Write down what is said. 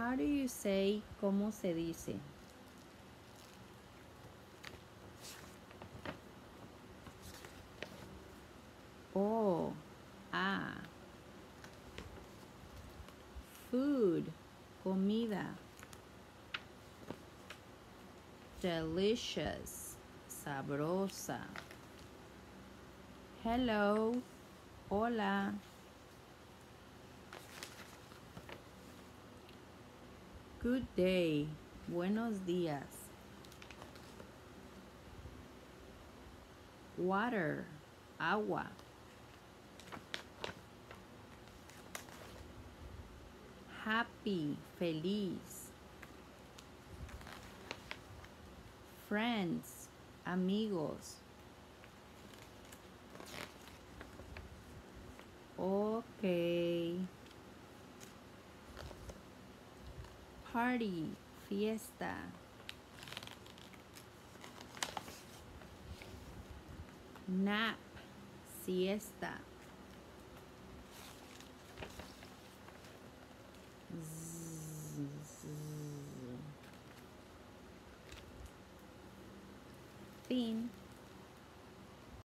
How do you say cómo se dice? Oh, ah. Food, comida. Delicious, sabrosa. Hello, hola. Good day, buenos días. Water, agua. Happy, feliz. Friends, amigos. Okay. Party, fiesta. Nap, siesta. Fin.